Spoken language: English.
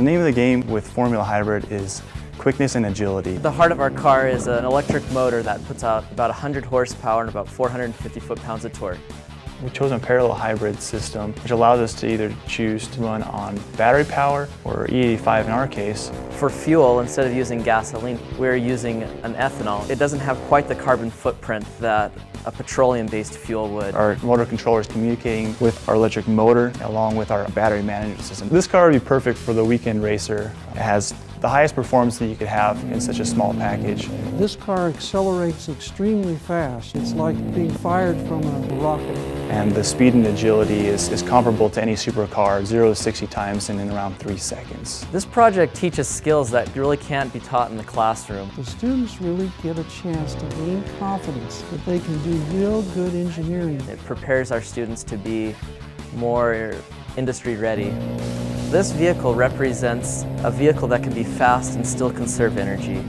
The name of the game with Formula Hybrid is quickness and agility. The heart of our car is an electric motor that puts out about 100 horsepower and about 450 foot-pounds of torque. We've chosen a parallel hybrid system, which allows us to either choose to run on battery power or E85 in our case. For fuel, instead of using gasoline, we're using an ethanol. It doesn't have quite the carbon footprint that a petroleum-based fuel would. Our motor controller is communicating with our electric motor along with our battery management system. This car would be perfect for the weekend racer. It has the highest performance that you could have in such a small package. This car accelerates extremely fast. It's like being fired from a rocket. And the speed and agility is, is comparable to any supercar, 0 to 60 times in, in around 3 seconds. This project teaches skills that really can't be taught in the classroom. The students really get a chance to gain confidence that they can do real good engineering. It prepares our students to be more industry ready. This vehicle represents a vehicle that can be fast and still conserve energy.